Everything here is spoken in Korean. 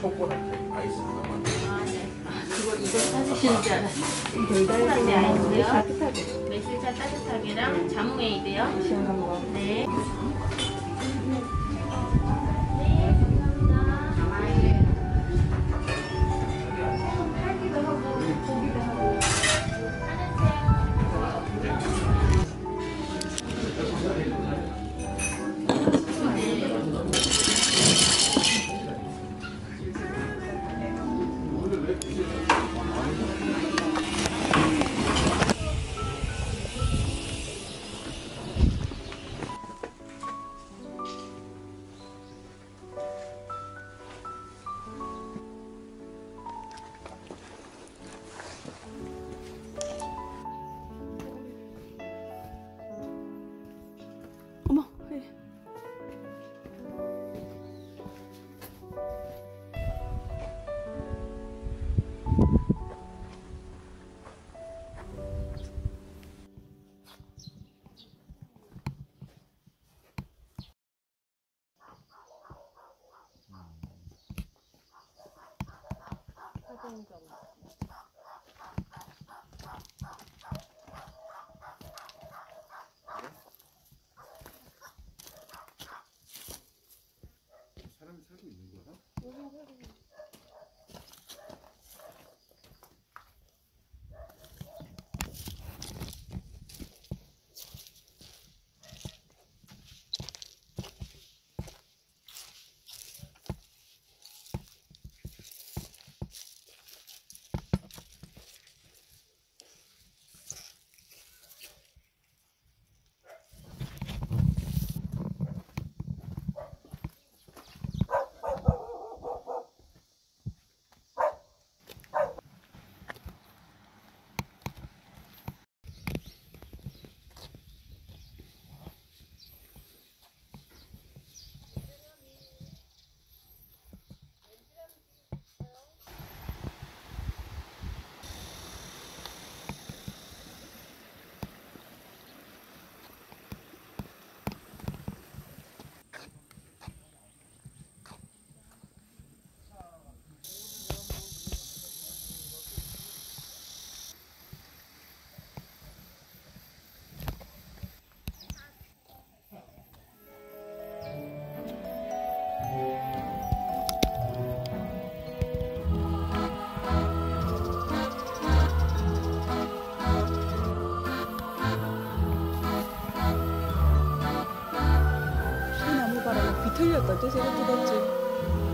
초코한테 아이스 하나만. 아, 네. 그거 이거 사주시는 줄 알았어요. 네. 따뜻하게 매실차 따뜻하게랑 자몽에이드요. 시원한 거. 네. 네, 사람이 틀렸다. 또 세번째 번째